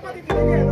Vamos para